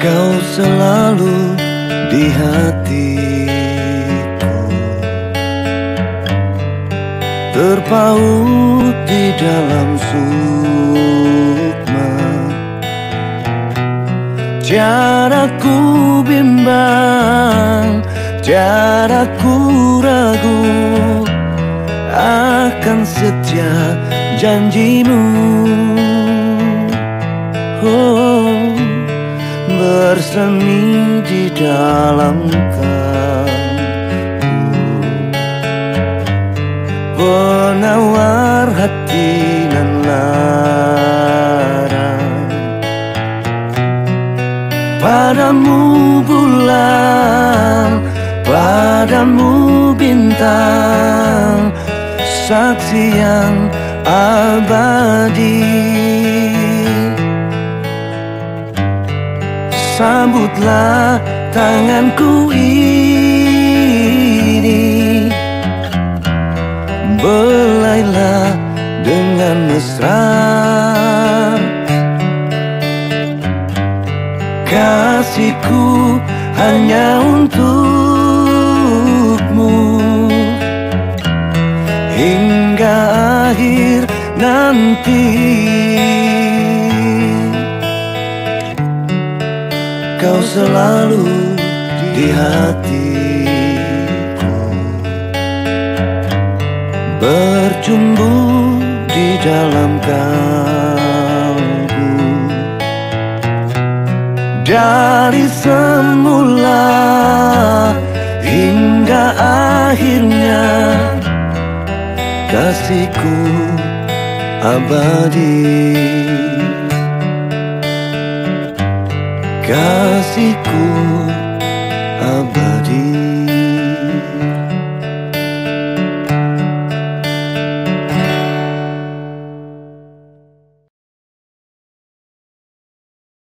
Kau selalu di hatiku. Terpaut di dalam sukma. Tiada ku bimbang Tiada ku ragu. Akan setia janjimu bersemi di dalam kalbu Penawar hati nan lara Padamu bulan, padamu bintang Saksi yang abadi Sambutlah tanganku ini. Belailah dengan mesra. Kasihku hanya untukmu. Hingga akhir nanti Kau selalu di hatiku. Bercumbu di dalam kalbu. Dari semula hingga akhirnya Kasihku abadi hatiku abadi.